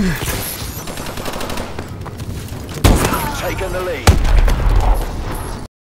Taken the lead.